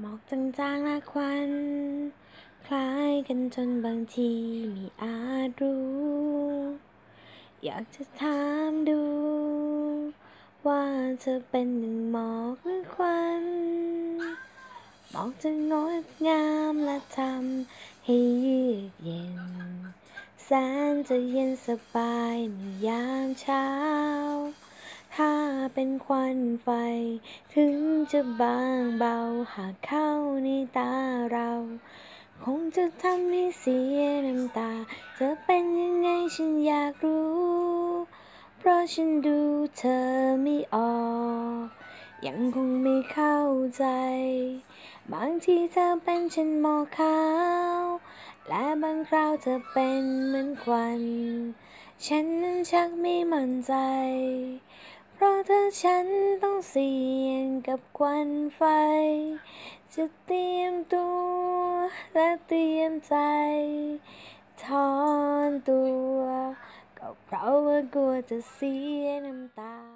หมอกจางๆละควัน คล้ายกันจนบางทีม่อาจรู้ อยากจะถามดู ว่าเธอเป็นหนึ่งหมอกหรือควันหมอกจะงดงามและทำให้เยือกเย็น แสนจะเย็นสบายในยามเช้า เป็นควันไฟ ถึงจะบางเบาหากเข้าในตาเรา คงจะทำให้เสียน้ำตา จะเป็นยังไงฉันอยากรู้ เพราะฉันดูเธอไม่ออก ยังคงไม่เข้าใจ บางทีเธอเป็นเช่นหมอกขาว และบางคราวเธอเป็นเหมือนควันฉันนั้นชักไม่มั่นใจ ฉันต้องเสี่ยงกับควันไฟ จะเตรียมตัวและเตรียมใจ ถอนตัว ก็เพราะว่ากลัวจะเสียน้ำตา